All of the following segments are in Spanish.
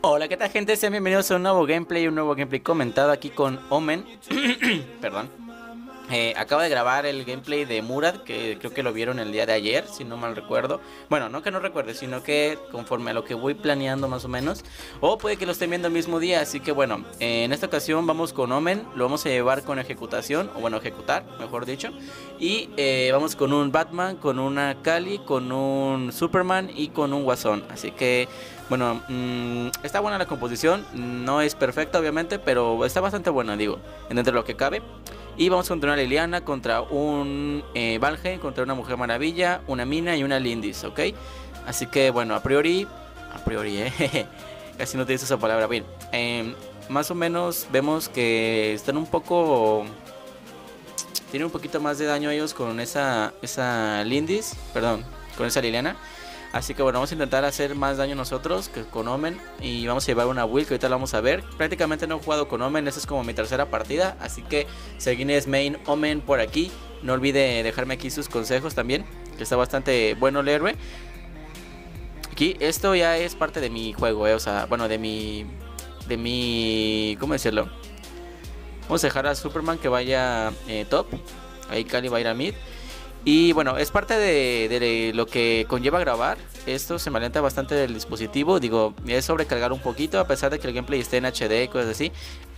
Hola, ¿qué tal gente? Sean bienvenidos a un nuevo gameplay, un nuevo gameplay comentado aquí con Omen. Perdón. Eh, acabo de grabar el gameplay de Murad, que creo que lo vieron el día de ayer, si no mal recuerdo. Bueno, no que no recuerde, sino que conforme a lo que voy planeando más o menos. O puede que lo estén viendo el mismo día, así que bueno, eh, en esta ocasión vamos con Omen, lo vamos a llevar con ejecutación, o bueno, ejecutar, mejor dicho. Y eh, vamos con un Batman, con una Kali, con un Superman y con un Guasón. Así que bueno, mmm, está buena la composición, no es perfecta obviamente, pero está bastante buena, digo, dentro de lo que cabe. Y vamos contra una Liliana, contra un eh, contra una Mujer Maravilla, una Mina y una Lindis, ¿ok? Así que bueno, a priori, a priori, eh, casi no te dice esa palabra. Bien, eh, más o menos vemos que están un poco... Tienen un poquito más de daño ellos con esa, esa Lindis, perdón, con esa Liliana. Así que bueno, vamos a intentar hacer más daño nosotros que con Omen. Y vamos a llevar una build que ahorita la vamos a ver. Prácticamente no he jugado con Omen, esta es como mi tercera partida. Así que si es main Omen por aquí, no olvide dejarme aquí sus consejos también. Que está bastante bueno el. Aquí, esto ya es parte de mi juego, eh, o sea, bueno, de mi... De mi... ¿Cómo decirlo? Vamos a dejar a Superman que vaya eh, top. Ahí Kali va a ir a mid. Y bueno, es parte de, lo que conlleva grabar. Esto se me alenta bastante del dispositivo. Digo, es sobrecargar un poquito, a pesar de que el gameplay esté en HD y cosas así.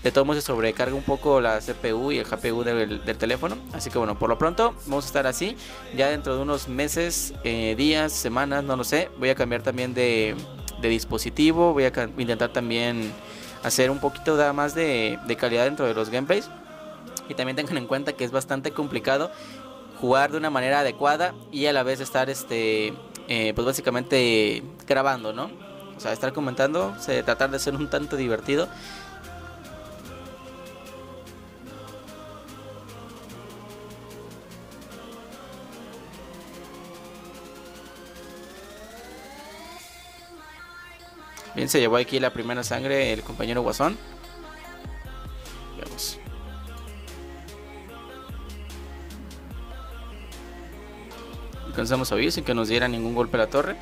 De todos modos se sobrecarga un poco la CPU y el GPU del, teléfono. Así que bueno, por lo pronto vamos a estar así. Ya dentro de unos meses, eh, días, semanas, no lo sé. Voy a cambiar también de, dispositivo. Voy a intentar también hacer un poquito más de calidad dentro de los gameplays. Y también tengan en cuenta que es bastante complicado jugar de una manera adecuada y a la vez estar este eh, pues básicamente grabando no o sea estar comentando tratar de ser un tanto divertido Bien, se llevó aquí la primera sangre el compañero Guasón. Alcanzamos a oír sin que nos diera ningún golpe a la torre.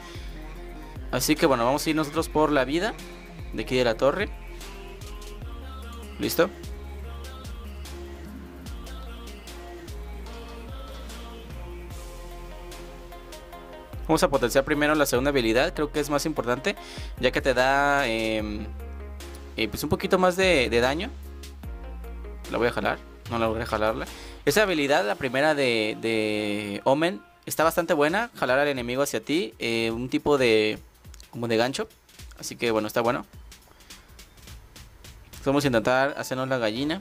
Así que bueno, vamos a ir nosotros por la vida de aquí de la torre. ¿Listo? Vamos a potenciar primero la segunda habilidad, creo que es más importante, ya que te da eh, eh, pues un poquito más de, daño. La voy a jalar, no la voy a jalarla. Esa habilidad, la primera de Omen, está bastante buena. Jalar al enemigo hacia ti. Eh, un tipo de. como de gancho. Así que bueno, está bueno. Vamos a intentar hacernos la gallina.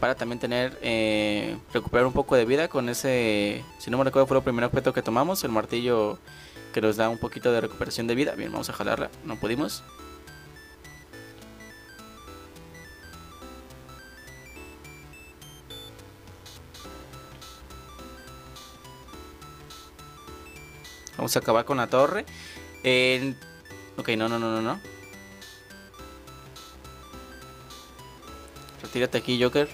Para también tener. Eh, recuperar un poco de vida con ese. Si no me recuerdo, fue el primer objeto que tomamos. El martillo que nos da un poquito de recuperación de vida. Bien, vamos a jalarla. No pudimos. Vamos a acabar con la torre. Ok, no, no, no, no, no. Retírate aquí, Joker.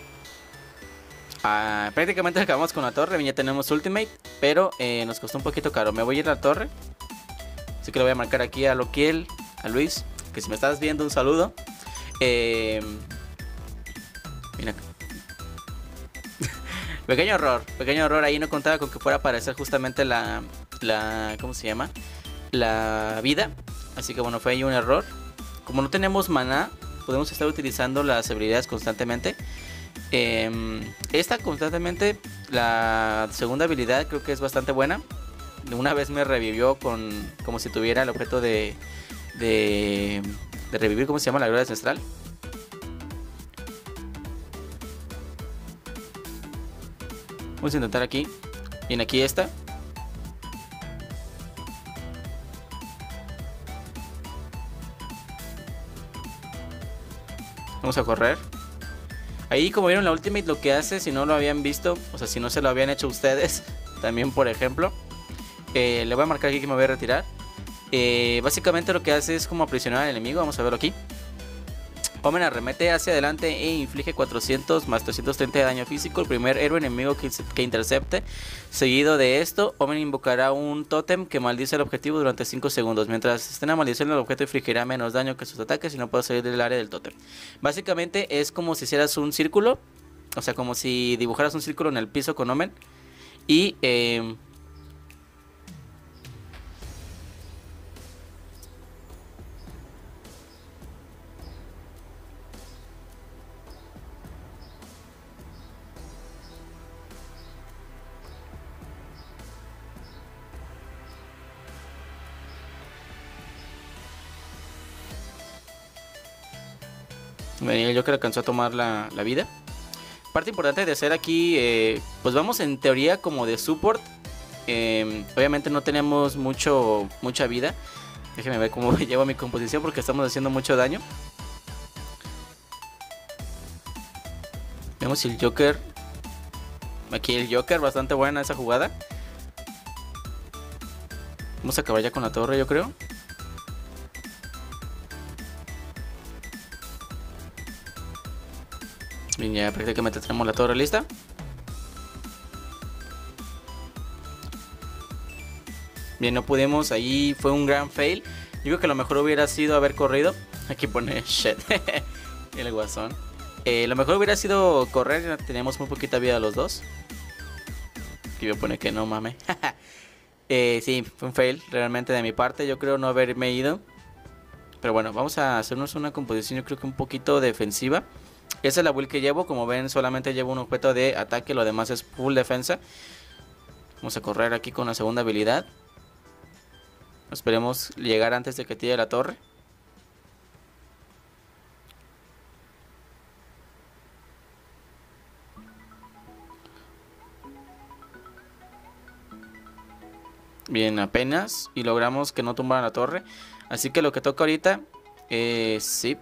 Ah, prácticamente acabamos con la torre. Ya tenemos ultimate. Pero eh, nos costó un poquito caro. Me voy a ir a la torre. Así que le voy a marcar aquí a Loquiel, a Luis. Que si me estás viendo, un saludo. Eh, mira. pequeño error. Pequeño error. Ahí no contaba con que fuera a aparecer justamente la, la ¿cómo se llama? La vida. Así que bueno, fue ahí un error. Como no tenemos maná, podemos estar utilizando las habilidades constantemente. Eh, esta constantemente, la segunda habilidad creo que es bastante buena. Una vez me revivió con como si tuviera el objeto de, de, de revivir, ¿cómo se llama? La gloria ancestral. Vamos a intentar aquí. Bien, aquí esta. Vamos a correr. Ahí como vieron la Ultimate lo que hace, si no lo habían visto, o sea, si no se lo habían hecho ustedes, también por ejemplo, eh, le voy a marcar aquí que me voy a retirar. Eh, básicamente lo que hace es como aprisionar al enemigo, vamos a verlo aquí. Omen arremete hacia adelante e inflige 400 más 330 de daño físico. El primer héroe enemigo que, intercepte. Seguido de esto, Omen invocará un tótem que maldice el objetivo durante 5 segundos. Mientras a maldición, el objeto infligirá menos daño que sus ataques y no puede salir del área del tótem. Básicamente es como si hicieras un círculo. O sea, como si dibujaras un círculo en el piso con Omen. Y... Eh, El Joker alcanzó a tomar la, vida. Parte importante de hacer aquí, eh, pues vamos en teoría como de support. Em, obviamente no tenemos mucho, mucha vida. Déjenme ver cómo llevo mi composición porque estamos haciendo mucho daño. Vemos el Joker. Aquí el Joker, bastante buena esa jugada. Vamos a acabar ya con la torre, yo creo. Ya prácticamente tenemos la torre lista. Bien, no pudimos, ahí fue un gran fail. Yo creo que lo mejor hubiera sido haber corrido. Aquí pone shit, el guasón. Eh, lo mejor hubiera sido correr, teníamos muy poquita vida los dos. Aquí me pone que no mame. eh, sí, fue un fail realmente de mi parte. Yo creo no haberme ido. Pero bueno, vamos a hacernos una composición yo creo que un poquito defensiva. Esa es la build que llevo. Como ven, solamente llevo un objeto de ataque. Lo demás es full defensa. Vamos a correr aquí con la segunda habilidad. Esperemos llegar antes de que tire la torre. Bien, apenas. Y logramos que no tumbara la torre. Así que lo que toca ahorita es... Sí,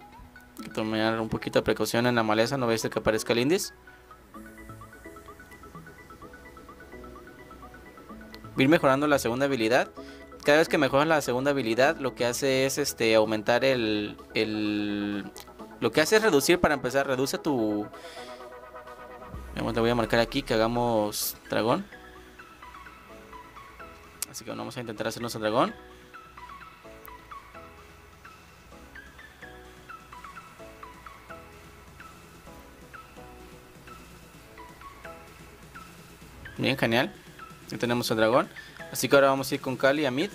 tomar un poquito de precaución en la maleza, no veis que aparezca el índice. Ir mejorando la segunda habilidad. Cada vez que mejoras la segunda habilidad, lo que hace es este aumentar el, el lo que hace es reducir para empezar, reduce tu le voy a marcar aquí que hagamos dragón. Así que vamos a intentar hacernos un dragón. Bien, genial. Ya tenemos el dragón. Así que ahora vamos a ir con Kali a mid.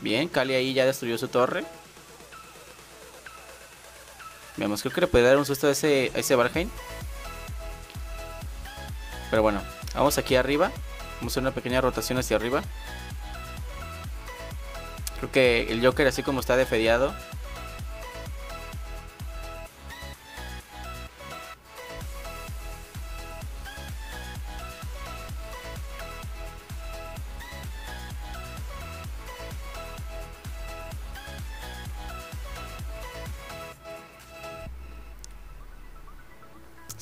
Bien, Kali ahí ya destruyó su torre. Veamos, creo que le puede dar un susto a ese, a ese Valheim. Pero bueno, vamos aquí arriba. Vamos a hacer una pequeña rotación hacia arriba. Creo que el Joker así como está defediado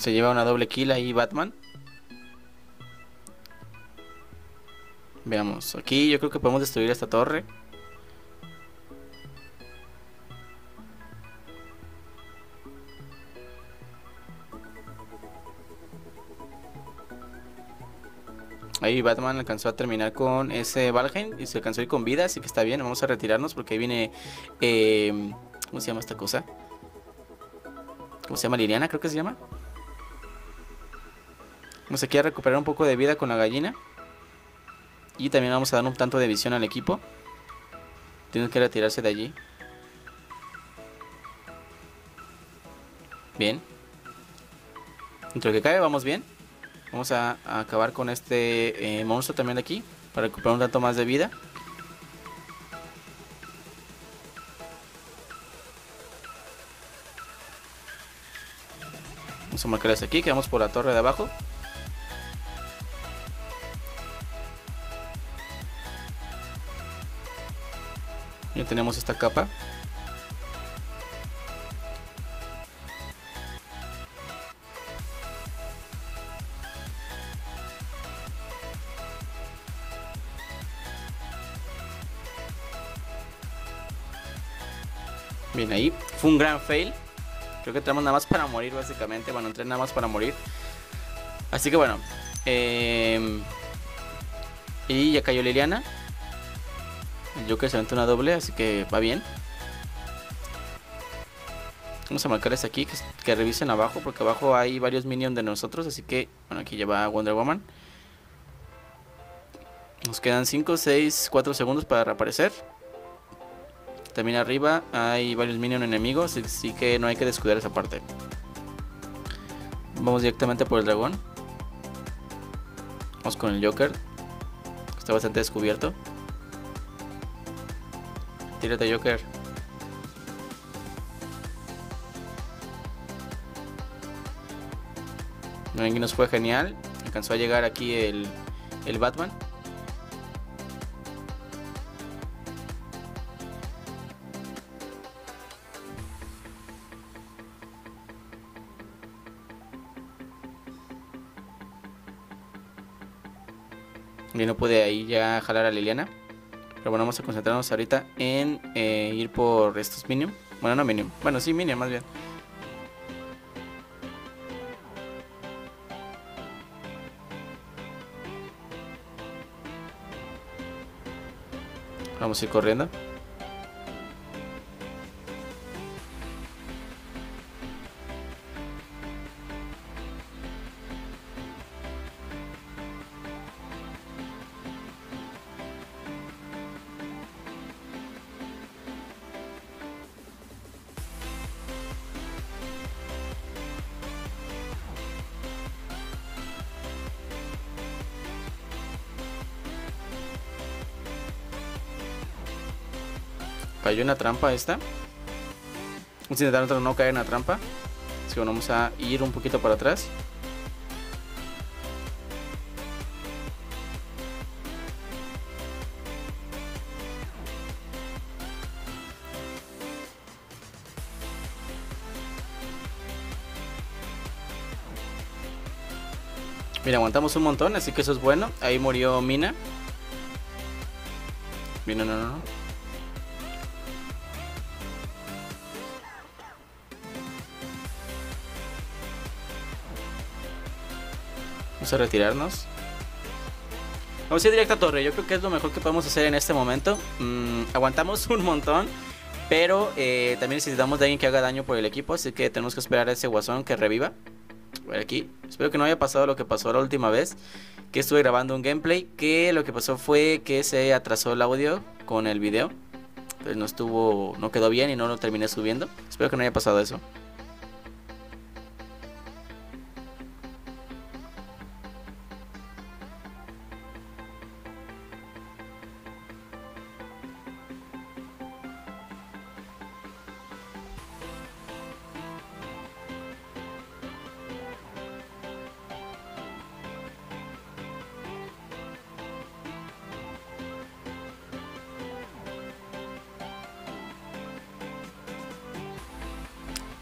Se lleva una doble kill ahí Batman. Veamos, aquí yo creo que podemos destruir esta torre. Ahí Batman alcanzó a terminar con ese Valheim y se alcanzó a ir con vida, así que está bien, vamos a retirarnos porque ahí viene... Eh, ¿Cómo se llama esta cosa? ¿Cómo se llama? Liliana creo que se llama. Vamos aquí a recuperar un poco de vida con la gallina. Y también vamos a dar un tanto de visión al equipo. Tienen que retirarse de allí. Bien. Dentro de que cae, vamos bien. Vamos a, acabar con este eh, monstruo también de aquí. Para recuperar un tanto más de vida. Vamos a marcarles aquí. Quedamos por la torre de abajo. Tenemos esta capa. Bien, ahí fue un gran fail. Creo que tenemos nada más para morir, básicamente. Bueno, entré nada más para morir. Así que bueno. Em, y ya cayó Liliana. El Joker se aventó una doble, así que va bien. Vamos a marcarles aquí que, que, revisen abajo, porque abajo hay varios minions de nosotros. Así que, bueno, aquí ya va Wonder Woman. Nos quedan 5, 6, 4 segundos para reaparecer. También arriba hay varios minions enemigos, así que no hay que descuidar esa parte. Vamos directamente por el dragón. Vamos con el Joker. Está bastante descubierto. Tírate Joker. Aquí nos fue genial. Alcanzó a llegar aquí el, el Batman. Y no pude ahí ya jalar a Liliana. Pero bueno, vamos a concentrarnos ahorita en eh, ir por estos minions. Bueno, no minion. Bueno, sí, minion más bien. Vamos a ir corriendo. Cayó una trampa esta. Vamos a intentar no caer en la trampa. Así que vamos a ir un poquito para atrás. Mira, aguantamos un montón, así que eso es bueno. Ahí murió Mina. Mina, no, no, no. Vamos a retirarnos. Vamos a ir directo a torre. Yo creo que es lo mejor que podemos hacer en este momento. Mm, aguantamos un montón. Pero eh, también necesitamos de alguien que haga daño por el equipo. Así que tenemos que esperar a ese guasón que reviva. Aquí. Espero que no haya pasado lo que pasó la última vez. Que estuve grabando un gameplay. Que lo que pasó fue que se atrasó el audio con el video. Pues no estuvo. No quedó bien y no lo terminé subiendo. Espero que no haya pasado eso.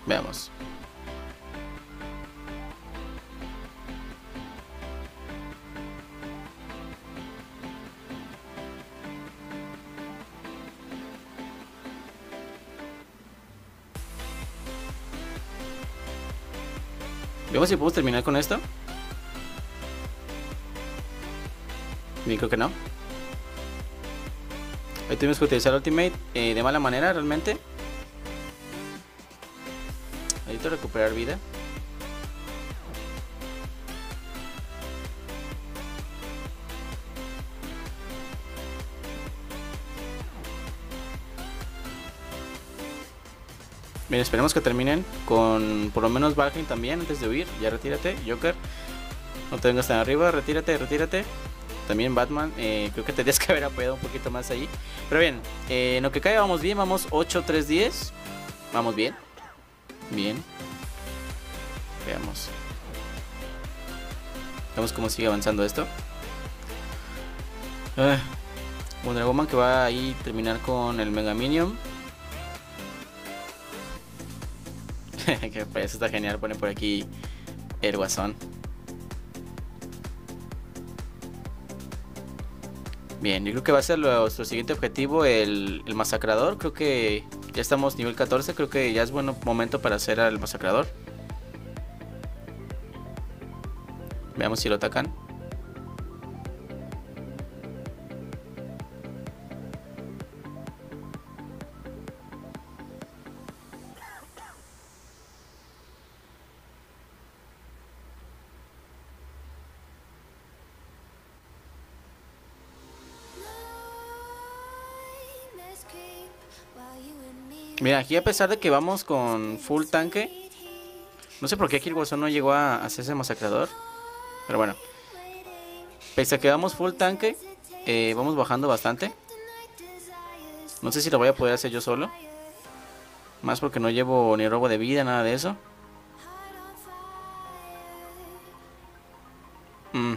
Veamos. Veamos si podemos terminar con esto. Y creo que no. Ahí tuvimos que utilizar Ultimate eh, de mala manera realmente. Necesito recuperar vida. Bien, esperemos que terminen con por lo menos Valheim también antes de huir. Ya retírate, Joker. No te vengas tan arriba, retírate, retírate. También Batman, eh, creo que tendrías que haber apoyado un poquito más ahí. Pero bien, eh, en lo que cae vamos bien, vamos 8-3-10. Vamos bien. Bien. Veamos. Veamos cómo sigue avanzando esto. Uh, Wonder Woman que va ahí terminar con el Mega Minion. que eso está genial. Pone por aquí el guasón. Bien, yo creo que va a ser nuestro siguiente objetivo el, el masacrador. Creo que Ya estamos nivel 14, creo que ya es buen momento para hacer al masacrador. Veamos si lo atacan. Aquí a pesar de que vamos con full tanque, no sé por qué aquí no llegó a hacerse masacrador. Pero bueno, pese a que vamos full tanque, eh, vamos bajando bastante. No sé si lo voy a poder hacer yo solo. Más porque no llevo ni robo de vida, nada de eso. Mm.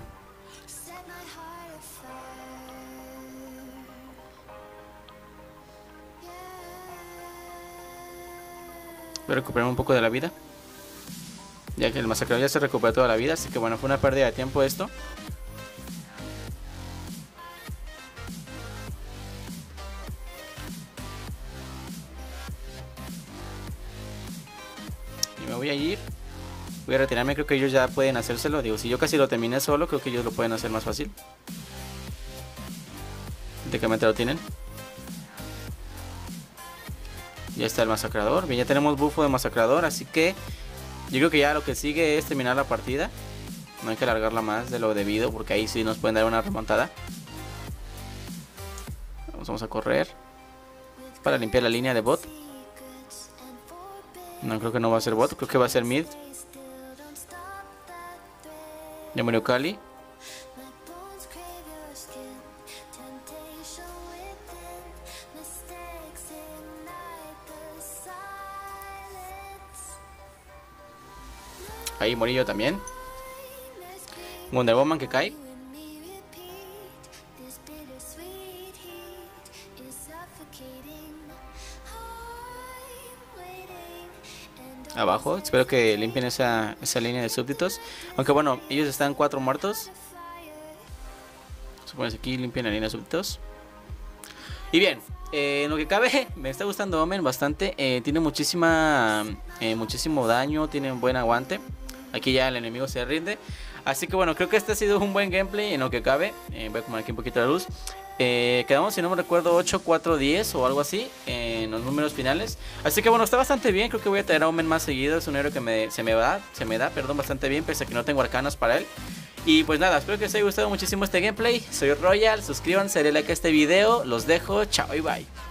Voy un poco de la vida. Ya que el masacrador ya se recuperó toda la vida. Así que bueno, fue una pérdida de tiempo esto. Y me voy a ir. Voy a retirarme, creo que ellos ya pueden hacérselo. Digo, si yo casi lo terminé solo, creo que ellos lo pueden hacer más fácil. Técnicamente lo tienen. Ya está el masacrador. Bien, ya tenemos bufo de masacrador, así que yo creo que ya lo que sigue es terminar la partida. No hay que alargarla más de lo debido, porque ahí sí nos pueden dar una remontada. Vamos, a correr. Para limpiar la línea de bot. No, creo que no va a ser bot, creo que va a ser mid. Ya murió Cali. Ahí morí yo también. Wonder Woman que cae. Abajo, espero que limpien esa, esa línea de súbditos. Aunque bueno, ellos están cuatro muertos. Supones aquí limpian la línea de súbditos. Y bien, eh, en lo que cabe, me está gustando Omen bastante. Eh, tiene muchísima, eh, muchísimo daño, tiene un buen aguante. Aquí ya el enemigo se rinde. Así que bueno, creo que este ha sido un buen gameplay en lo que cabe. Eh, voy a poner aquí un poquito de luz. Eh, quedamos, si no me recuerdo, 8, 4, 10 o algo así en los números finales. Así que bueno, está bastante bien. Creo que voy a traer a Omen más seguido. Es un héroe que se me da, se me da, perdón, bastante bien, pese a que no tengo arcanas para él. Y pues nada, espero que os haya gustado muchísimo este gameplay. Soy Royal, suscríbanse, denle like a este video. Los dejo, chao y bye.